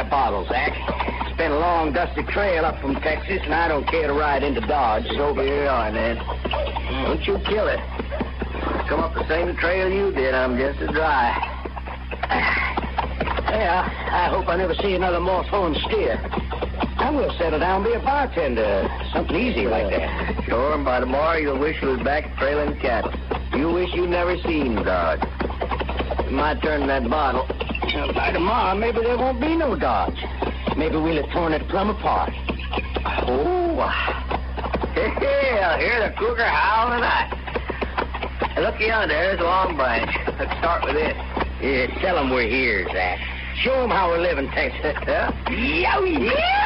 Hand me that bottle, Zach. It's been a long, dusty trail up from Texas, and I don't care to ride into Dodge. So here you are, Ned. Don't you kill it. Come up the same trail you did. I'm just as dry. Yeah, I hope I never see another moth-horn steer. I will settle down and be a bartender. Something easy like that. Sure, and by tomorrow you'll wish you was back trailing cattle. You wish you'd never seen Dodge. My turn that bottle. By tomorrow, maybe there won't be no Dodge. Maybe we'll have torn it plumb apart. Oh, hey, hear the cougar howl tonight. Look yonder, there's a long branch. Let's start with it. Yeah, tell them we're here, Zach. Show them how we're living, Texas. Yeah? Yowie!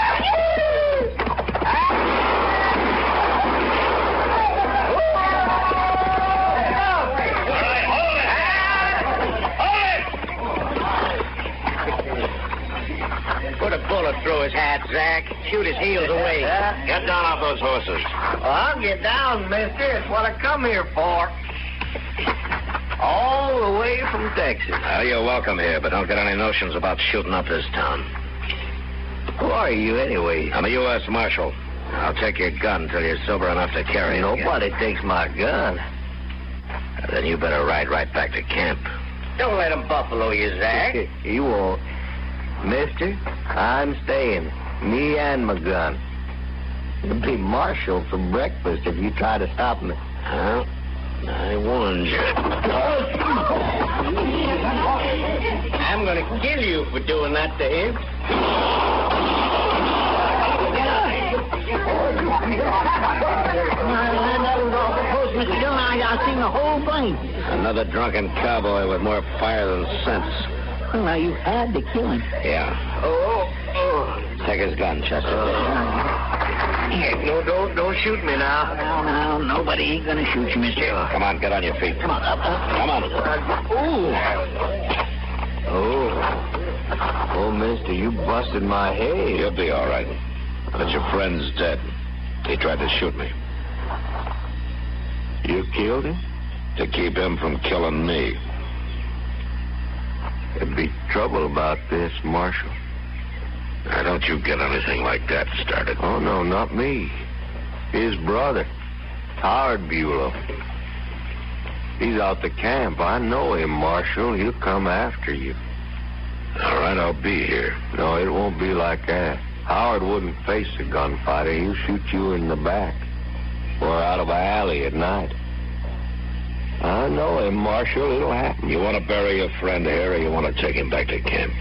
A bullet through his hat, Zach. Shoot his heels away. Get down off those horses. Well, I'll get down, mister. It's what I come here for. All the way from Texas. Well, you're welcome here, but don't get any notions about shooting up this town. Who are you, anyway? I'm a U.S. Marshal. I'll take your gun until you're sober enough to carry it. Nobody takes my gun. Then you better ride right back to camp. Don't let him buffalo you, Zach. you won't. Mister, I'm staying. Me and my gun. You'll be marshal for breakfast if you try to stop me. Well, I warned you. I'm going to kill you for doing that to him. Mr. Dillon, I, I seen the whole thing. Another drunken cowboy with more fire than sense. Well, now you had to kill him. Yeah. Oh, oh. Take his gun, Chester. Oh. Here, no, don't, don't shoot me now. No, no, nobody ain't gonna shoot you, mister. Come on, get on your feet. Come on, up, up. Come on. Oh, Oh. Oh, mister, you busted my head. You'll be all right. But your friend's dead. He tried to shoot me. You killed him? To keep him from killing me. There'd be trouble about this, Marshal. Now, don't you get anything like that started. Oh, no, not me. His brother, Howard Bulow. He's out the camp. I know him, Marshal. He'll come after you. All right, I'll be here. No, it won't be like that. Howard wouldn't face a gunfighter. He'll shoot you in the back or out of an alley at night. I know him, Marshal. It'll happen. You want to bury your friend here, or you want to take him back to camp?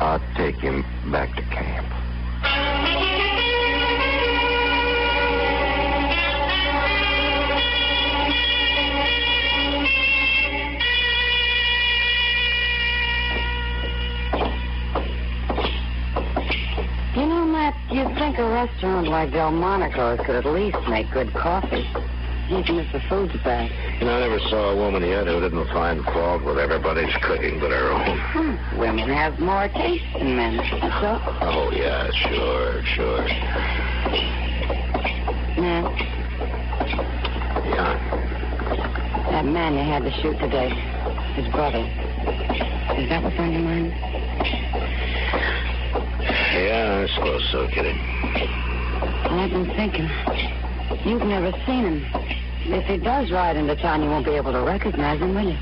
I'll take him back to camp. You know, Matt, you'd think a restaurant like Delmonico's could at least make good coffee. Even if the food's bad. You know, I never saw a woman yet who didn't find fault with everybody's cooking but her own. Hmm. Women have more taste than men, that's all. Oh, yeah, sure, sure. Matt, Yeah. that man you had to shoot today, his brother, is that what's on your mind? Yeah, I suppose so, Kitty. Well, I've been thinking. You've never seen him. If he does ride into town, you won't be able to recognize him, will you?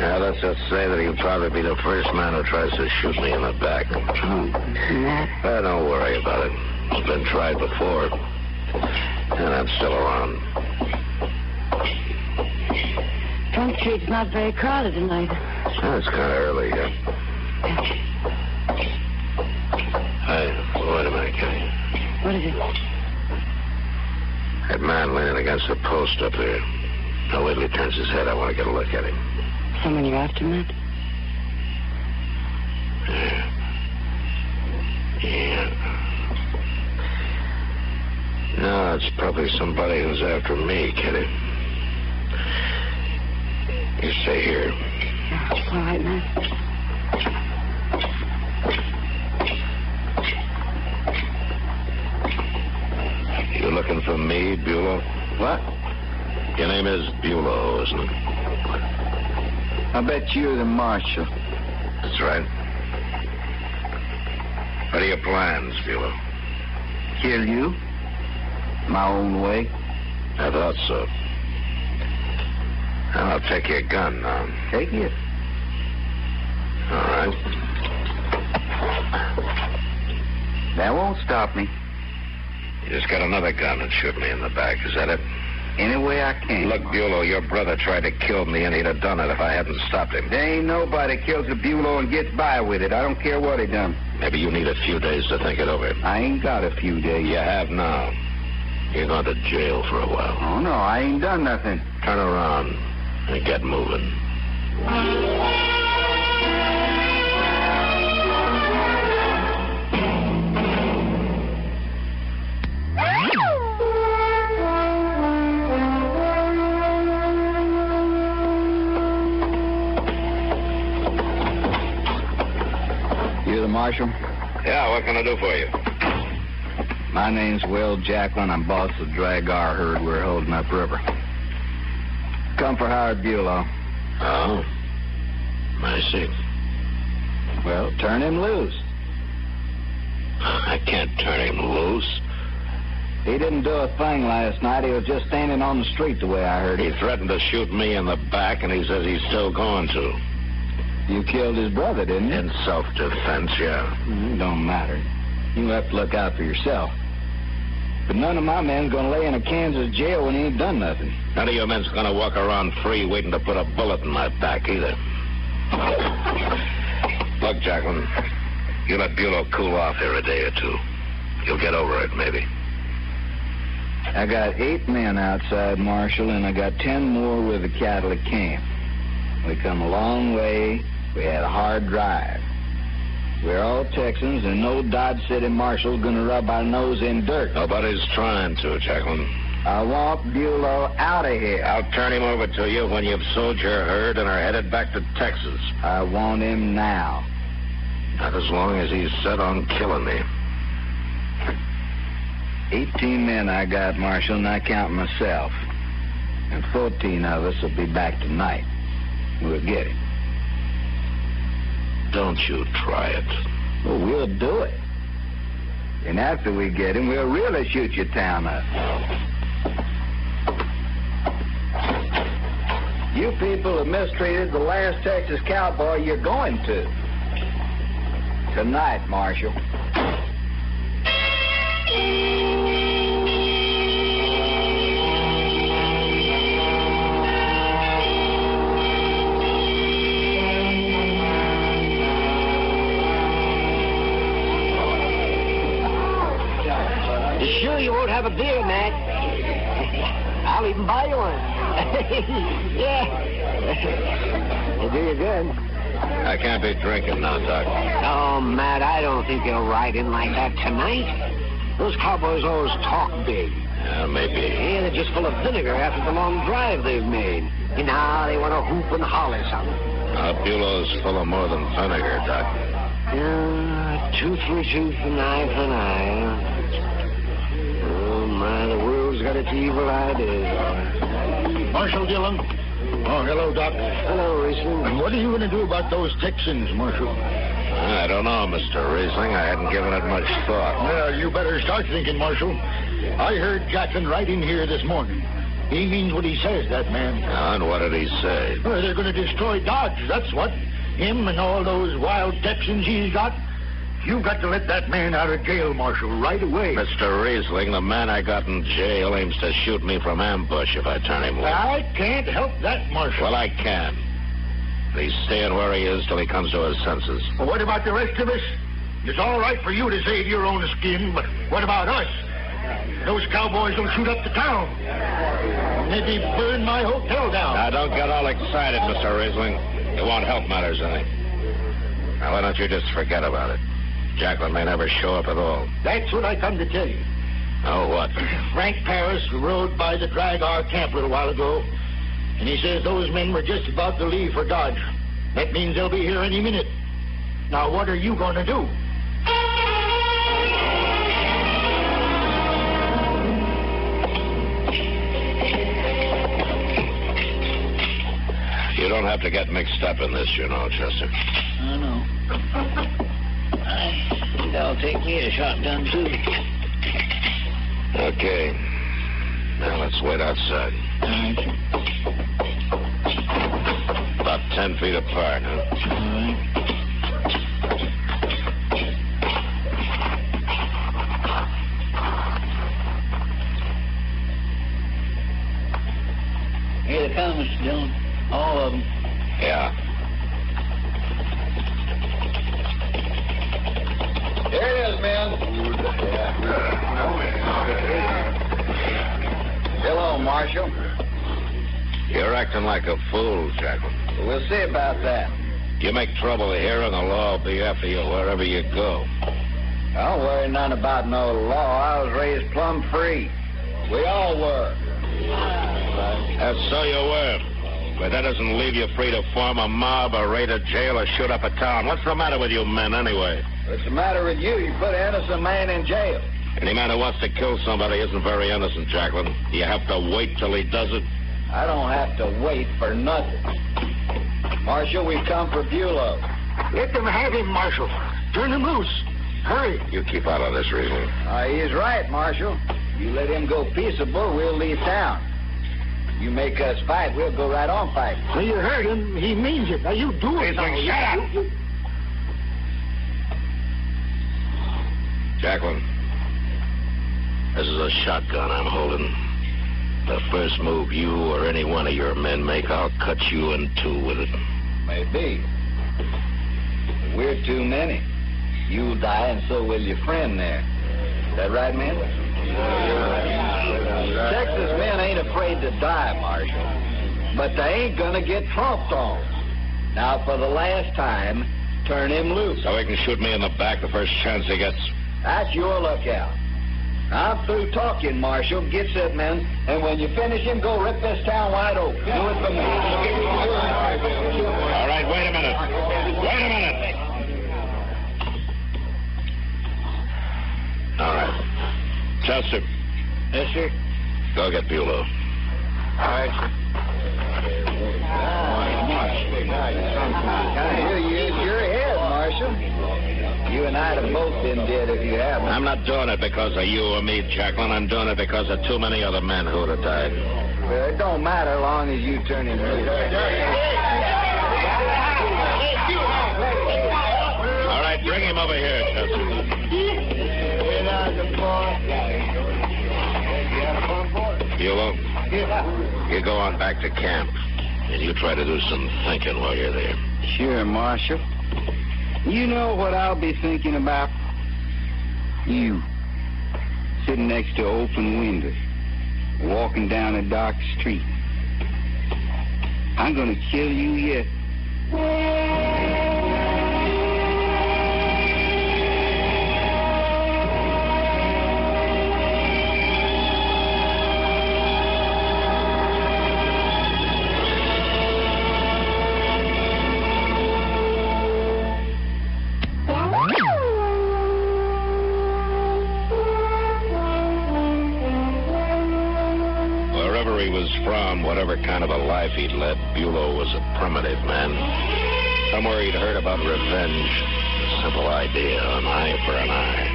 Yeah, let's just say that he'll probably be the first man who tries to shoot me in the back. Oh, Matt. Uh, don't worry about it. It's been tried before. And I'm still around. Front Street's not very crowded tonight. Oh, it's kind of early yet. Hey, wait a minute, Kenny. What is it? That man leaning against the post up there. Now, wait till he turns his head. I want to get a look at him. Someone you're after, Matt? Yeah. Yeah. No, it's probably somebody who's after me, Kitty. You stay here. Yeah, all right, Matt. You looking for me, Bulow? What? Your name is Bulow, isn't it? I bet you're the marshal. That's right. What are your plans, Bulow? Kill you? My own way? I thought so. I'll take your gun now. Take it. All right. That won't stop me. You just got another gun and shoot me in the back. Is that it? Any way I can. Look, Bulow, your brother tried to kill me, and he'd have done it if I hadn't stopped him. There ain't nobody kills a bulow and gets by with it. I don't care what he done. Maybe you need a few days to think it over. I ain't got a few days. You have now. You're going to jail for a while. Oh, no, I ain't done nothing. Turn around and get moving. Marshal? Yeah, what can I do for you? My name's Will Jacklin. I'm boss of Dragar herd we're holding upriver. Come for Howard Bulow. Oh. I see. Well, turn him loose. I can't turn him loose. He didn't do a thing last night. He was just standing on the street the way I heard He threatened to shoot me in the back, and he says he's still going to. You killed his brother, didn't you? In self-defense, yeah. Mm, don't matter. You have to look out for yourself. But none of my men's gonna lay in a Kansas jail when he ain't done nothing. None of your men's gonna walk around free waiting to put a bullet in my back either. Look, Jacklin, you let Bulow cool off here a day or two. You'll get over it, maybe. I got eight men outside, Marshal, and I got ten more with the cattle at camp. We come a long way. We had a hard drive. We're all Texans, and no Dodge City Marshal's gonna rub our nose in dirt. Nobody's trying to, Jacklin. I want Bulow out of here. I'll turn him over to you when you've sold your herd and are headed back to Texas. I want him now. Not as long as he's set on killing me. Eighteen men I got, Marshal, and I count myself. And fourteen of us will be back tonight. We'll get him. Don't you try it. Well, we'll do it. And after we get him, we'll really shoot your town up. You people have mistreated the last Texas cowboy you're going to. Tonight, Marshal. I'll even buy you one. yeah. It'll do you good. I can't be drinking now, Doc. Oh, Matt, I don't think they'll ride in like that tonight. Those cowboys always talk big. Yeah, maybe. Yeah, they're just full of vinegar after the long drive they've made. And now they want to hoop and holler something. Uh, Bulow's full of more than vinegar, Doc. Yeah, tooth for tooth and eye for an eye. Oh, my, the got its evil ideas. Marshal Dillon. Oh, hello, Doc. Hello, Riesling. And what are you going to do about those Texans, Marshal? I don't know, Mr. Riesling. I hadn't given it much thought. Well, you better start thinking, Marshal. I heard Jackson right in here this morning. He means what he says, that man. And what did he say? Well, they're going to destroy Dodge, that's what. Him and all those wild Texans he's got. You've got to let that man out of jail, Marshal, right away. Mr. Riesling, the man I got in jail aims to shoot me from ambush if I turn him loose. I can't help that, Marshal. Well, I can. He's staying where he is till he comes to his senses. Well, what about the rest of us? It's all right for you to save your own skin, but what about us? Those cowboys will shoot up the town. Maybe burn my hotel down. Now, don't get all excited, Mr. Riesling. It won't help matters any. Now, why don't you just forget about it? Jacklin may never show up at all. That's what I come to tell you. Oh, what? Frank Paris rode by the drag our camp a little while ago, and he says those men were just about to leave for Dodge. That means they'll be here any minute. Now, what are you going to do? You don't have to get mixed up in this, you know, Chester. I know. I think I'll take me a shotgun, too. Okay. Now, let's wait outside. All right. About ten feet apart, huh? All right. Here they come, Mr. Dillon. All of them. Yeah. Here it is, man. Hello, Marshal. You're acting like a fool, Jacklin. We'll see about that. You make trouble here, and the law will be after you wherever you go. I don't worry none about no law. I was raised plumb free. We all were. That's so you were. But that doesn't leave you free to form a mob or raid a jail or shoot up a town. What's the matter with you men, anyway? What's the matter with you? You put an innocent man in jail. Any man who wants to kill somebody isn't very innocent, Jacklin. You have to wait till he does it. I don't have to wait for nothing. Marshal, we've come for Bulow. Let them have him, Marshal. Turn him loose. Hurry. You keep out of this, Riesling. Uh, he's right, Marshal. You let him go peaceable, we'll leave town. You make us fight, we'll go right on fighting. Well, you heard him. He means it. Now, you do it. now. Riesling, shut up. You- you- Jacklin, this is a shotgun I'm holding. The first move you or any one of your men make, I'll cut you in two with it. Maybe. But we're too many. You'll die, and so will your friend there. Is that right, men? Texas men ain't afraid to die, Marshal. But they ain't gonna get trumped on. Now, for the last time, turn him loose. So he can shoot me in the back the first chance he gets. That's your lookout. I'm through talking, Marshal. Get set, men. And when you finish him, go rip this town wide open. Do it for me. All right, wait a minute. Wait a minute. All right. Chester, Yes, sir. go get Bulow. All right, sir. Here you is. You're ahead, Marshal. You and I'd have both been dead if you hadn't. I'm not doing it because of you or me, Jacklin. I'm doing it because of too many other men who would have died. Well, it don't matter long as you turn him loose. All right, bring him over here, Chester. Bulow, you go on back to camp, and you try to do some thinking while you're there. Sure, Marshal. You know what I'll be thinking about? You. Sitting next to open windows, walking down a dark street. I'm gonna kill you yet. He was from, whatever kind of a life he'd led, Bulow was a primitive man. Somewhere he'd heard about revenge, a simple idea, an eye for an eye,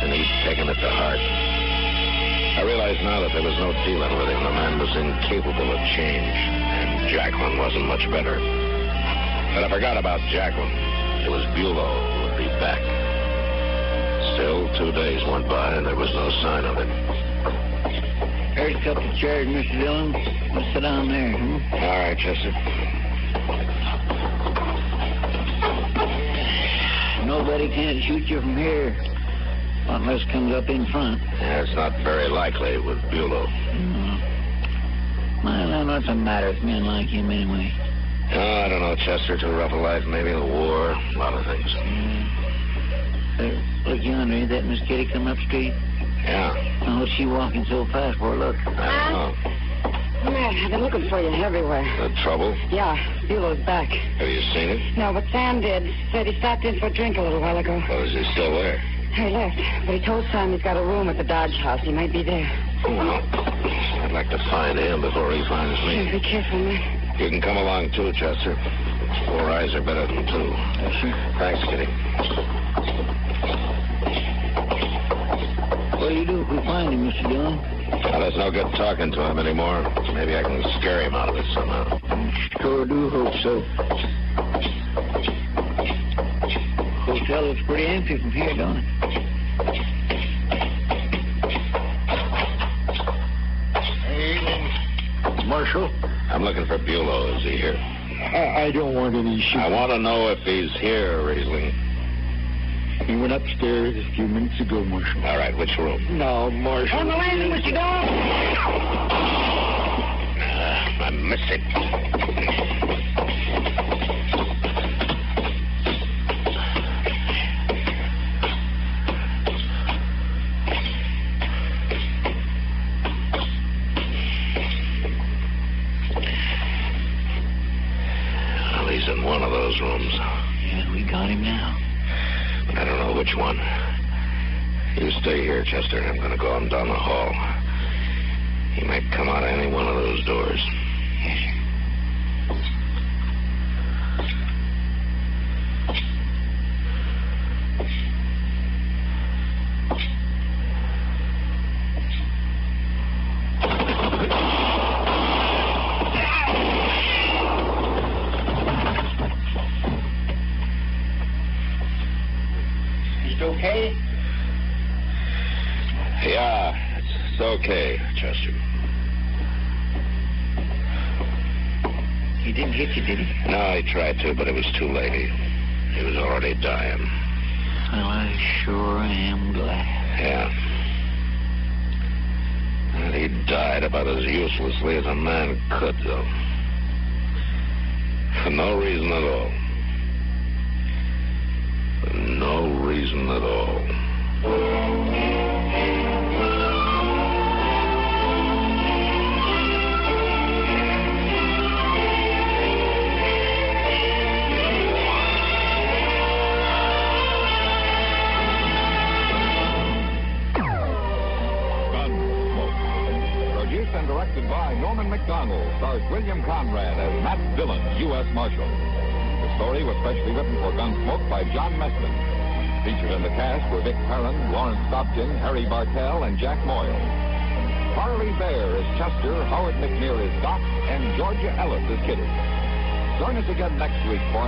and he'd taken it to heart. I realized now that there was no dealing with him. The man was incapable of change, and Jacklin wasn't much better. But I forgot about Jacklin. It was Bulow who would be back. Still, two days went by, and there was no sign of him. A couple of chairs, Mr. Dillon. Let's sit down there. Hmm? All right, Chester. Nobody can't shoot you from here unless it comes up in front. Yeah, it's not very likely with Bulow. Mm. Well, what's the matter with men like him anyway? Oh, I don't know, Chester. Too rough a life, maybe the war, a lot of things. Uh, look yonder, ain't that Miss Kitty come up street? Yeah, Now, what's she walking so fast for? Look. I don't know. Matt, I've been looking for you everywhere. The trouble? Yeah, Bulow's back. Have you seen him? No, but Sam did. Said he stopped in for a drink a little while ago. Well, is he still there? He left, but he told Sam he's got a room at the Dodge House. He might be there. Hmm, well, I'd like to find him before he finds me. Be careful, Matt. You can come along, too, Chester. Four eyes are better than two. Yes, sir. Thanks, Kitty. What'll you do if we find him, Mr. Dillon? Well, there's no good talking to him anymore. Maybe I can scare him out of it somehow. Sure do hope so. Hotel looks pretty empty from here, don't it? Evening, Marshal. I'm looking for Bulow. Is he here? I, I don't want any I want to know if he's here, Riesling. He went upstairs a few minutes ago, Marshal. All right, which room? Now, Marshal. On the landing, Mr. Dillon. Uh, I missed it. Well, he's in one of those rooms. Yeah, we got him now. I don't know which one. You stay here, Chester. And I'm going to go on down the hall. He might come out of any one of those doors. Yes, sir. Is it okay? Yeah, it's, it's okay, Chester. He didn't hit you, did he? No, he tried to, but it was too late. He, he was already dying. Well, I sure am glad. Yeah. And he died about as uselessly as a man could, though. For no reason at all. For no reason at all. Stars William Conrad as Matt Dillon, U.S. Marshal. The story was specially written for Gunsmoke by John Meston. Featured in the cast were Vic Perrin, Lawrence Dobkin, Harry Bartell, and Jack Moyle. Parley Baer is Chester, Howard McNear is Doc, and Georgia Ellis is Kitty. Join us again next week for